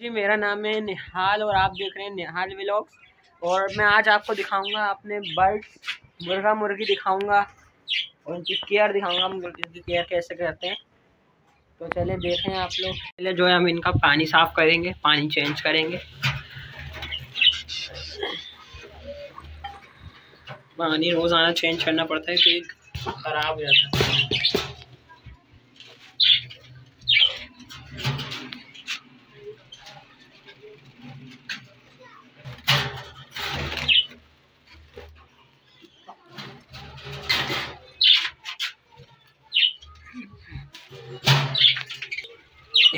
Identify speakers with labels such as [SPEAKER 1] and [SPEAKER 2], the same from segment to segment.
[SPEAKER 1] जी, मेरा नाम है निहाल और आप देख रहे हैं निहाल व्लॉग्स और मैं आज आपको दिखाऊँगा, अपने बर्ड, मुर्गा मुर्गी दिखाऊँगा और उनकी केयर दिखाऊँगा हम उनकी केयर कैसे करते हैं। तो चले देखें आप लोग। पहले जो है हम इनका पानी साफ़ करेंगे, पानी चेंज करेंगे। पानी रोज़ाना चेंज करना पड़ता है क्योंकि ख़राब हो जाता है।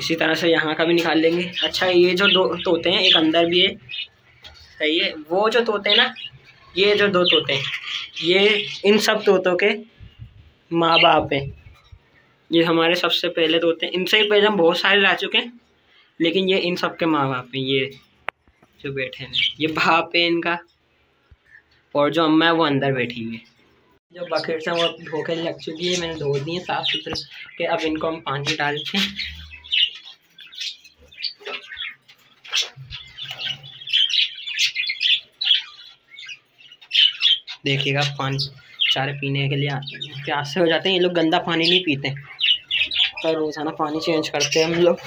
[SPEAKER 1] इसी तरह से यहाँ का भी निकाल लेंगे। अच्छा ये जो दो तोते हैं, एक अंदर भी है। सही है? वो जो तोते हैं ना, ये जो दो तोते हैं, ये इन सब तोतों के माँ बाप हैं। ये हमारे सबसे पहले तोते हैं। इनसे ही पहले हम बहुत सारे ला चुके हैं, लेकिन ये इन सब के माँ बाप हैं, ये जो बैठे हैं। ये बाप है इनका, और जो अम्मा है, वो अंदर बैठी हुई है। जो बकेट है वो धो के लग चुकी है, मैंने धो दी है साफ़ सुथरे के अब इनको हम पानी डालते हैं देखिएगा, पानी चारे पीने के लिए प्यास से हो जाते हैं। ये लोग गंदा पानी नहीं पीते। तो रोज़ाना पानी चेंज करते हैं हम लोग।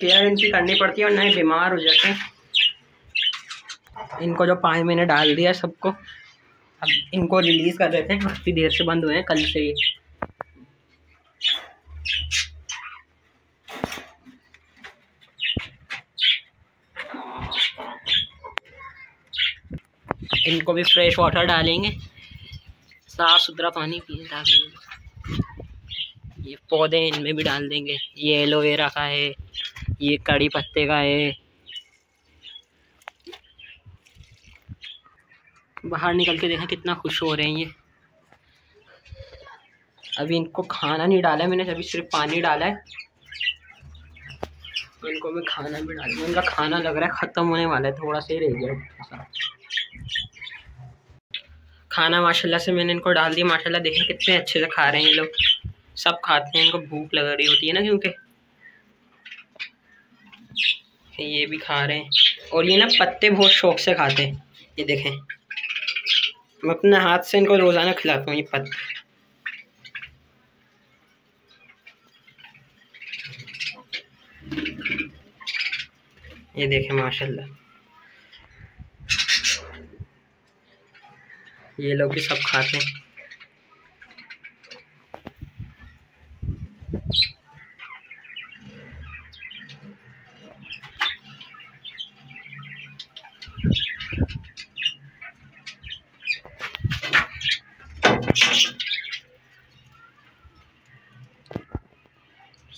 [SPEAKER 1] केयर इनकी करनी पड़ती है और नए बीमार हो जाते हैं। इनको जो पानी मैंने डाल दिया सबको। अब इनको रिलीज़ कर देते हैं काफ़ी देर से बंद हुए हैं, कल से इनको भी फ्रेश वाटर डालेंगे। साफ़ सुथरा पानी पीने डालेंगे ये पौधे इनमें भी डाल देंगे। ये एलोवेरा का है, ये कड़ी पत्ते का है बाहर निकल के देखें कितना खुश हो रहे हैं ये। अभी इनको खाना नहीं डाला है मैंने, अभी सिर्फ़ पानी डाला है। इनको मैं खाना भी डालूँगा इनका खाना लग रहा है ख़त्म होने वाला है, थोड़ा सा ही रह गया खाना माशाल्लाह से मैंने इनको डाल दिया। माशाल्लाह देखें कितने अच्छे से खा रहे हैं ये लोग। सब खाते हैं, इनको भूख लग रही होती है ना क्योंकि। ये भी खा रहे हैं। और ये ना पत्ते बहुत शौक से खाते हैं। ये देखें। मैं अपने हाथ से इनको रोज़ाना खिलाता हूँ, ये पत्ते ये देखें, माशाल्लाह। ये लोग भी सब खाते हैं।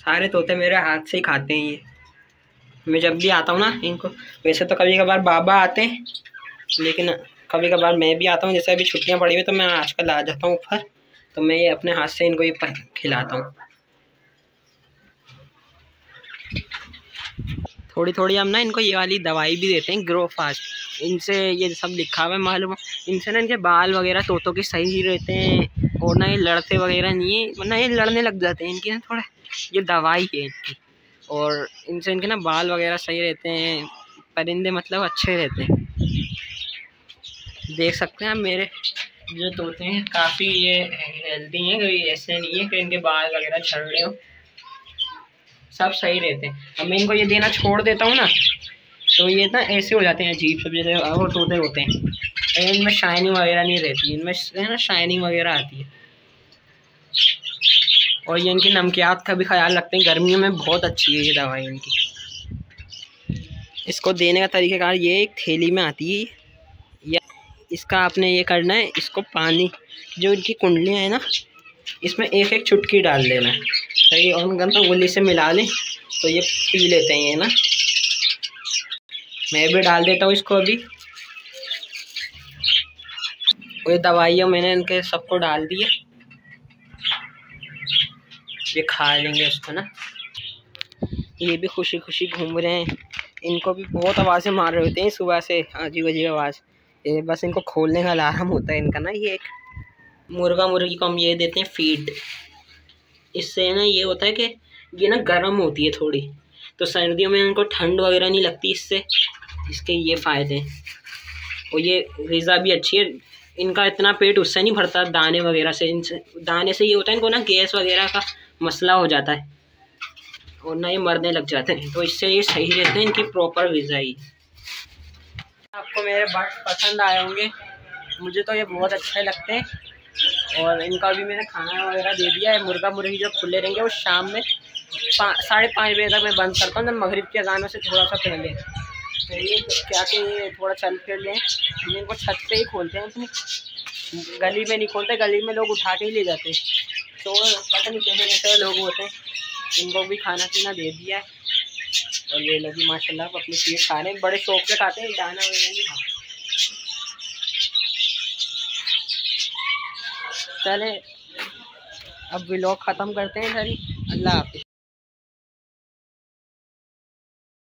[SPEAKER 1] सारे तोते मेरे हाथ से ही खाते हैं ये। मैं जब भी आता हूँ ना इनको, वैसे तो कभी कभार बाबा आते हैं, लेकिन कभी कभार मैं भी आता हूँ, जैसे अभी छुट्टियाँ पड़ी हुई तो मैं आजकल आ जाता हूँ ऊपर तो मैं ये अपने हाथ से इनको ये खिलाता हूँ। थोड़ी थोड़ी हम ना इनको ये वाली दवाई भी देते हैं, ग्रो फास्ट। इनसे ये सब लिखा हुआ है, मालूम इनसे ना इनके बाल वगैरह तोतों के सही ही रहते हैं। और ना ये लड़ते वगैरह नहीं है वरना ये लड़ने लग जाते हैं इनकी ना थोड़ा। ये दवाई है इनकी। और इनसे इनके ना बाल वगैरह सही रहते हैं, परिंदे मतलब अच्छे रहते हैं। देख सकते हैं मेरे जो तोते हैं, काफ़ी ये हेल्दी हैं, कोई ऐसे नहीं है कि इनके बाल वगैरह झड़ रहे हो। सब सही रहते हैं। अब मैं इनको ये देना छोड़ देता हूँ ना तो ये ना ऐसे हो जाते हैं अजीब सब, जैसे और तोते होते हैं। इनमें शाइनिंग वगैरह नहीं रहती, इनमें ना शाइनिंग वगैरह आती है। और ये इनकी नमकियात का भी ख्याल रखते हैं, गर्मियों में बहुत अच्छी है ये दवाई इनकी। इसको देने का तरीक़ाकार ये एक थैली में आती है, या इसका आपने ये करना है, इसको पानी, जो इनकी कुंडलियाँ हैं ना, इसमें एक एक चुटकी डाल देना है। सही और उनका तो गोली से मिला लें तो ये पी लेते हैं ये ना। मैं भी डाल देता हूँ इसको अभी। और ये दवाइयाँ मैंने इनके सबको डाल दिया ये खा लेंगे उसको ना। ये भी खुशी खुशी घूम रहे हैं। इनको भी बहुत आवाज़ें मार रहे होते हैं सुबह से अजीब अजीब आवाज़। ये बस इनको खोलने का अलार्म होता है इनका ना, ये एक। मुर्गा मुर्गी को हम ये देते हैं फ़ीड इससे ना ये होता है कि ये ना गर्म होती है थोड़ी। तो सर्दियों में इनको ठंड वगैरह नहीं लगती इससे। इसके ये फ़ायदे हैं। और ये गज़ा भी अच्छी है। इनका इतना पेट उससे नहीं भरता, दाने वगैरह से। इनसे दाने से ये होता है इनको ना गैस वगैरह का मसला हो जाता है और ना ये मरने लग जाते हैं। तो इससे ये सही रहते हैं इनकी प्रॉपर गज़ाई आपको मेरे बर्ड्स पसंद आए होंगे। मुझे तो ये बहुत अच्छे लगते हैं। और इनका भी मैंने खाना वगैरह दे दिया है। मुर्गा मुर्गी जो खुले रहेंगे वो शाम में पा, साढ़े पाँच बजे तक मैं बंद करता हूँ। जब मगरब के अजानों से थोड़ा सा पहले। तो ये क्या कि ये थोड़ा चल फिर लें। इनको छत पे ही खोलते हैं अपनी। गली में नहीं खोलते गली में लोग उठा के ही ले जाते हैं। तो पता नहीं कैसे कैसे लोग होते हैं। इनको भी खाना पीना दे दिया है। और ये लोग भी माशाल्लाह अपनी चीज़ खा रहे हैं। बड़े शौक से खाते हैं, दाना वगैरह भी खाते चले, अब व्लॉग ख़त्म करते हैं, सर। अल्लाह हाफि